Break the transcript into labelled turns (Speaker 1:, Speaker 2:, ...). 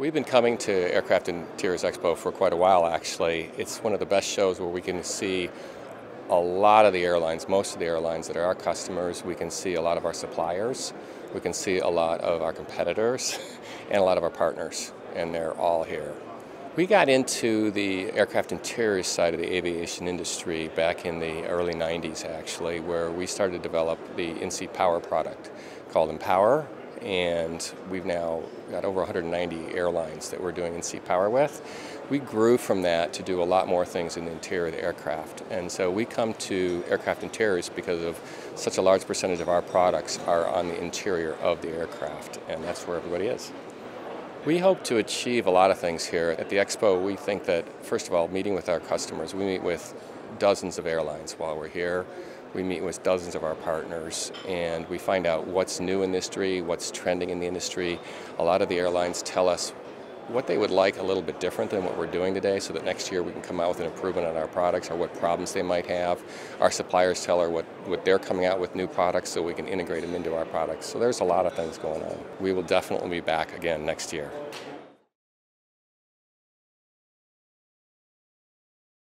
Speaker 1: We've been coming to Aircraft Interiors Expo for quite a while actually. It's one of the best shows where we can see a lot of the airlines, most of the airlines that are our customers. We can see a lot of our suppliers. We can see a lot of our competitors and a lot of our partners, and they're all here. We got into the aircraft interiors side of the aviation industry back in the early 90s actually, where we started to develop the in-seat power product called Empower and we've now got over 190 airlines that we're doing in-seat power with. We grew from that to do a lot more things in the interior of the aircraft, and so we come to aircraft interiors because of such a large percentage of our products are on the interior of the aircraft, and that's where everybody is. We hope to achieve a lot of things here. At the Expo, we think that, first of all, meeting with our customers, we meet with dozens of airlines while we're here. We meet with dozens of our partners and we find out what's new in the industry, what's trending in the industry. A lot of the airlines tell us what they would like a little bit different than what we're doing today so that next year we can come out with an improvement on our products or what problems they might have. Our suppliers tell us what, what they're coming out with new products so we can integrate them into our products. So there's a lot of things going on. We will definitely be back again next year.